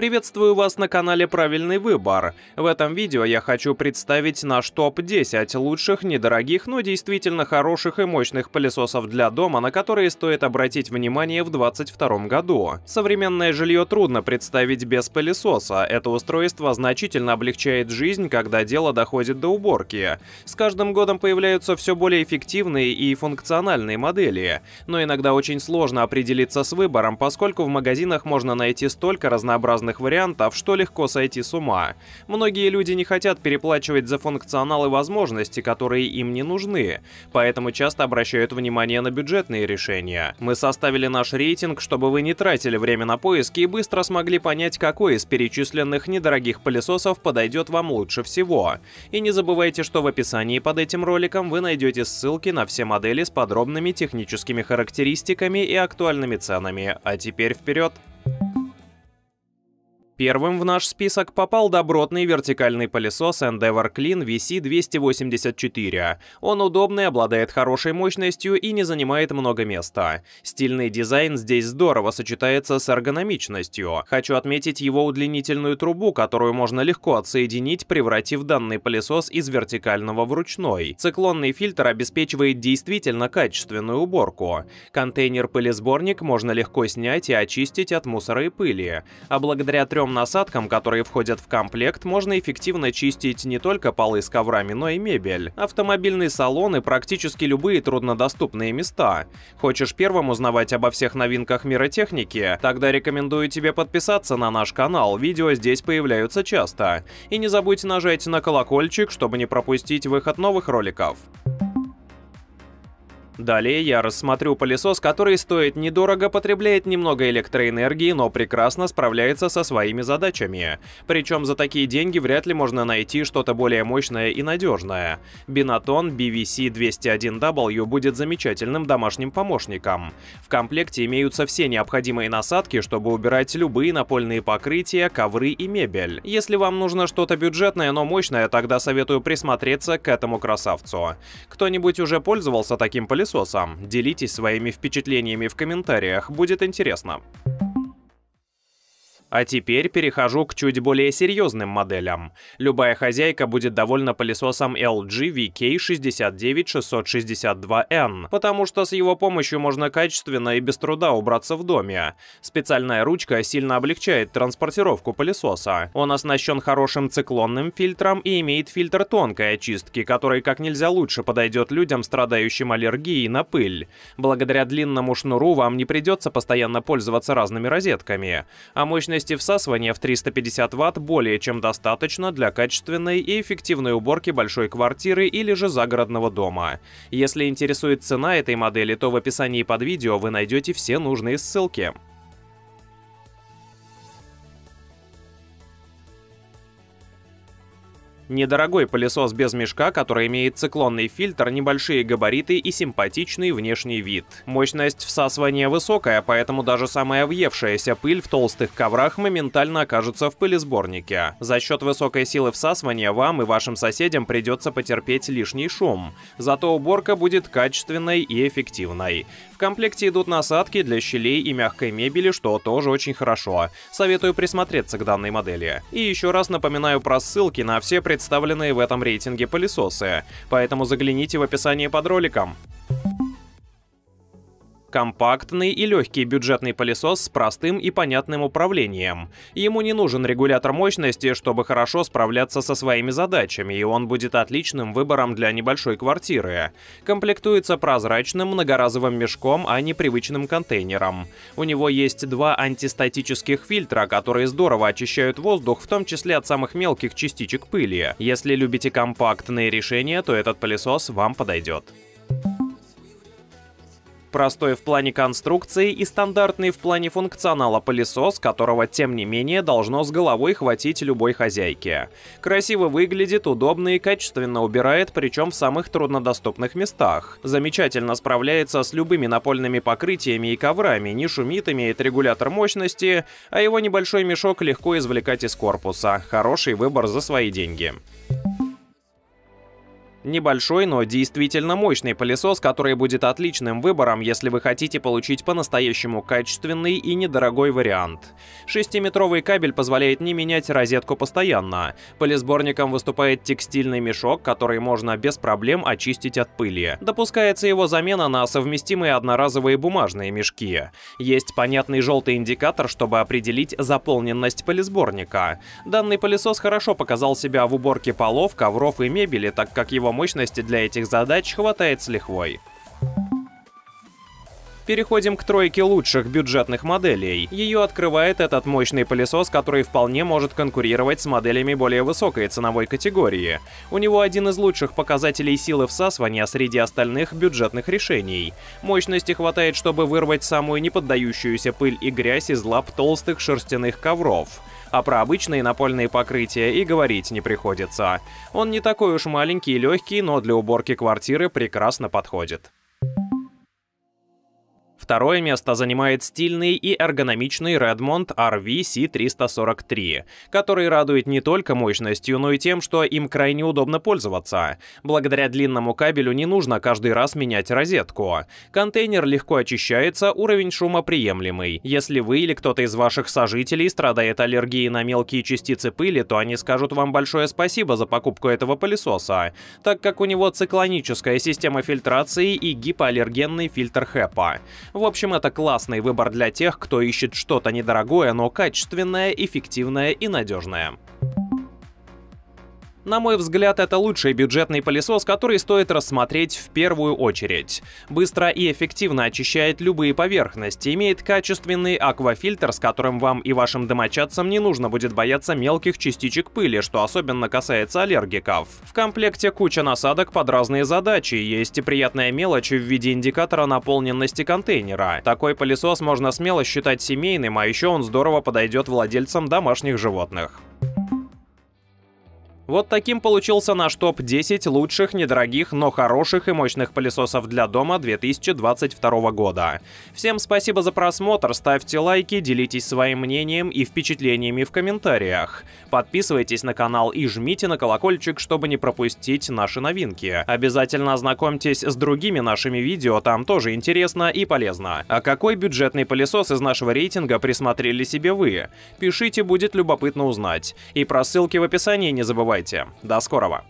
Приветствую вас на канале Правильный выбор. В этом видео я хочу представить наш топ-10 лучших, недорогих, но действительно хороших и мощных пылесосов для дома, на которые стоит обратить внимание в 2022 году. Современное жилье трудно представить без пылесоса. Это устройство значительно облегчает жизнь, когда дело доходит до уборки. С каждым годом появляются все более эффективные и функциональные модели, но иногда очень сложно определиться с выбором, поскольку в магазинах можно найти столько разнообразных разных вариантов, что легко сойти с ума. Многие люди не хотят переплачивать за функционал и возможности, которые им не нужны, поэтому часто обращают внимание на бюджетные решения. Мы составили наш рейтинг, чтобы вы не тратили время на поиски и быстро смогли понять, какой из перечисленных недорогих пылесосов подойдет вам лучше всего. И не забывайте, что в описании под этим роликом вы найдете ссылки на все модели с подробными техническими характеристиками и актуальными ценами. А теперь вперед! Первым в наш список попал добротный вертикальный пылесос Endeavor Clean VC284. Он удобный, обладает хорошей мощностью и не занимает много места. Стильный дизайн здесь здорово сочетается с эргономичностью. Хочу отметить его удлинительную трубу, которую можно легко отсоединить, превратив данный пылесос из вертикального в ручной. Циклонный фильтр обеспечивает действительно качественную уборку. Контейнер-пылесборник можно легко снять и очистить от мусора и пыли. А благодаря трем насадкам, которые входят в комплект, можно эффективно чистить не только полы с коврами, но и мебель, автомобильный салон и практически любые труднодоступные места. Хочешь первым узнавать обо всех новинках мира техники? Тогда рекомендую тебе подписаться на наш канал, видео здесь появляются часто. И не забудь нажать на колокольчик, чтобы не пропустить выход новых роликов. Далее я рассмотрю пылесос, который стоит недорого, потребляет немного электроэнергии, но прекрасно справляется со своими задачами. Причем за такие деньги вряд ли можно найти что-то более мощное и надежное. Бинатон BVC201W будет замечательным домашним помощником. В комплекте имеются все необходимые насадки, чтобы убирать любые напольные покрытия, ковры и мебель. Если вам нужно что-то бюджетное, но мощное, тогда советую присмотреться к этому красавцу. Кто-нибудь уже пользовался таким пылесосом? Пылесосом. Делитесь своими впечатлениями в комментариях, будет интересно. А теперь перехожу к чуть более серьезным моделям. Любая хозяйка будет довольна пылесосом LG VK69662N, потому что с его помощью можно качественно и без труда убраться в доме. Специальная ручка сильно облегчает транспортировку пылесоса. Он оснащен хорошим циклонным фильтром и имеет фильтр тонкой очистки, который как нельзя лучше подойдет людям, страдающим аллергией на пыль. Благодаря длинному шнуру вам не придется постоянно пользоваться разными розетками, а мощность Мощности всасывания в 350 Вт более чем достаточно для качественной и эффективной уборки большой квартиры или же загородного дома. Если интересует цена этой модели, то в описании под видео вы найдете все нужные ссылки. Недорогой пылесос без мешка, который имеет циклонный фильтр, небольшие габариты и симпатичный внешний вид. Мощность всасывания высокая, поэтому даже самая въевшаяся пыль в толстых коврах моментально окажется в пылесборнике. За счет высокой силы всасывания вам и вашим соседям придется потерпеть лишний шум. Зато уборка будет качественной и эффективной. Комплекте идут насадки для щелей и мягкой мебели, что тоже очень хорошо. Советую присмотреться к данной модели. И еще раз напоминаю про ссылки на все представленные в этом рейтинге пылесосы, поэтому загляните в описание под роликом. Компактный и легкий бюджетный пылесос с простым и понятным управлением. Ему не нужен регулятор мощности, чтобы хорошо справляться со своими задачами, и он будет отличным выбором для небольшой квартиры. Комплектуется прозрачным многоразовым мешком, а не привычным контейнером. У него есть два антистатических фильтра, которые здорово очищают воздух, в том числе от самых мелких частичек пыли. Если любите компактные решения, то этот пылесос вам подойдет. Простой в плане конструкции и стандартный в плане функционала пылесос, которого, тем не менее, должно с головой хватить любой хозяйке. Красиво выглядит, удобно и качественно убирает, причем в самых труднодоступных местах. Замечательно справляется с любыми напольными покрытиями и коврами, не шумит, имеет регулятор мощности, а его небольшой мешок легко извлекать из корпуса. Хороший выбор за свои деньги. Небольшой, но действительно мощный пылесос, который будет отличным выбором, если вы хотите получить по-настоящему качественный и недорогой вариант. 6-метровый кабель позволяет не менять розетку постоянно. Пылесборником выступает текстильный мешок, который можно без проблем очистить от пыли. Допускается его замена на совместимые одноразовые бумажные мешки. Есть понятный желтый индикатор, чтобы определить заполненность пылесборника. Данный пылесос хорошо показал себя в уборке полов, ковров и мебели, так как его мощности для этих задач хватает с лихвой. Переходим к тройке лучших бюджетных моделей. Ее открывает этот мощный пылесос, который вполне может конкурировать с моделями более высокой ценовой категории. У него один из лучших показателей силы всасывания среди остальных бюджетных решений. Мощности хватает, чтобы вырвать самую неподдающуюся пыль и грязь из лап толстых шерстяных ковров а про обычные напольные покрытия и говорить не приходится. Он не такой уж маленький и легкий, но для уборки квартиры прекрасно подходит. Второе место занимает стильный и эргономичный Redmond RV-C343, который радует не только мощностью, но и тем, что им крайне удобно пользоваться. Благодаря длинному кабелю не нужно каждый раз менять розетку. Контейнер легко очищается, уровень шума приемлемый. Если вы или кто-то из ваших сожителей страдает аллергией на мелкие частицы пыли, то они скажут вам большое спасибо за покупку этого пылесоса, так как у него циклоническая система фильтрации и гипоаллергенный фильтр HEPA. В общем, это классный выбор для тех, кто ищет что-то недорогое, но качественное, эффективное и надежное. На мой взгляд, это лучший бюджетный пылесос, который стоит рассмотреть в первую очередь. Быстро и эффективно очищает любые поверхности, имеет качественный аквафильтр, с которым вам и вашим домочадцам не нужно будет бояться мелких частичек пыли, что особенно касается аллергиков. В комплекте куча насадок под разные задачи, есть и приятная мелочь в виде индикатора наполненности контейнера. Такой пылесос можно смело считать семейным, а еще он здорово подойдет владельцам домашних животных. Вот таким получился наш топ-10 лучших, недорогих, но хороших и мощных пылесосов для дома 2022 года. Всем спасибо за просмотр, ставьте лайки, делитесь своим мнением и впечатлениями в комментариях. Подписывайтесь на канал и жмите на колокольчик, чтобы не пропустить наши новинки. Обязательно ознакомьтесь с другими нашими видео, там тоже интересно и полезно. А какой бюджетный пылесос из нашего рейтинга присмотрели себе вы? Пишите, будет любопытно узнать. И про ссылки в описании не забывайте. До скорого!